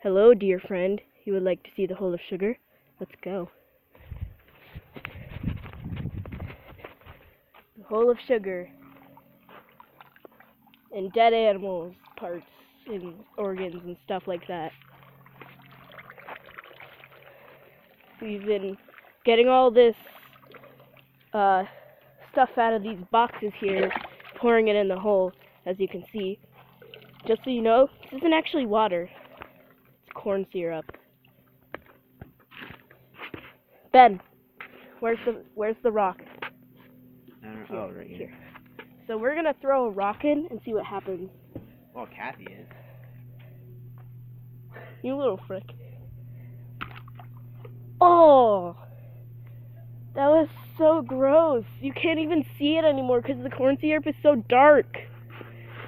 Hello, dear friend. You would like to see the hole of sugar? Let's go. The hole of sugar. And dead animals, parts, and organs, and stuff like that. We've been getting all this uh, stuff out of these boxes here, pouring it in the hole, as you can see. Just so you know, this isn't actually water. Corn syrup. Ben, where's the where's the rock? Uh, I. Oh, right here. So we're gonna throw a rock in and see what happens. Well, Kathy is. You little frick. Oh! That was so gross. You can't even see it anymore because the corn syrup is so dark.